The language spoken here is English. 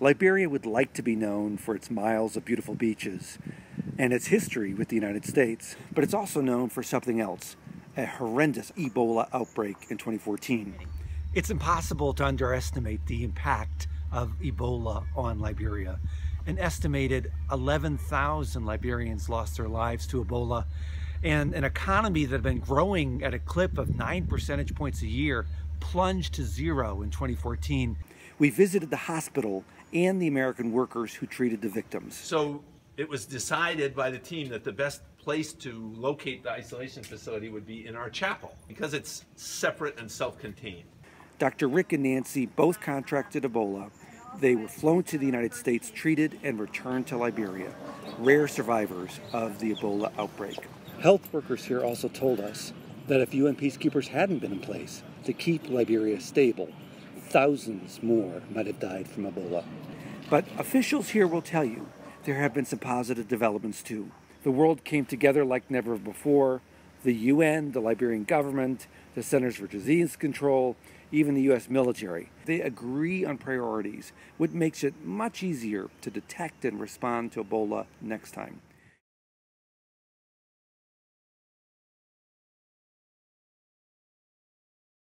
Liberia would like to be known for its miles of beautiful beaches and its history with the United States, but it's also known for something else a horrendous Ebola outbreak in 2014. It's impossible to underestimate the impact of Ebola on Liberia. An estimated 11,000 Liberians lost their lives to Ebola, and an economy that had been growing at a clip of 9 percentage points a year plunged to zero in 2014. We visited the hospital and the American workers who treated the victims. So it was decided by the team that the best place to locate the isolation facility would be in our chapel because it's separate and self-contained. Dr. Rick and Nancy both contracted Ebola. They were flown to the United States, treated, and returned to Liberia, rare survivors of the Ebola outbreak. Health workers here also told us that if UN peacekeepers hadn't been in place to keep Liberia stable, thousands more might have died from Ebola. But officials here will tell you there have been some positive developments too. The world came together like never before. The UN, the Liberian government, the Centers for Disease Control, even the US military. They agree on priorities, which makes it much easier to detect and respond to Ebola next time.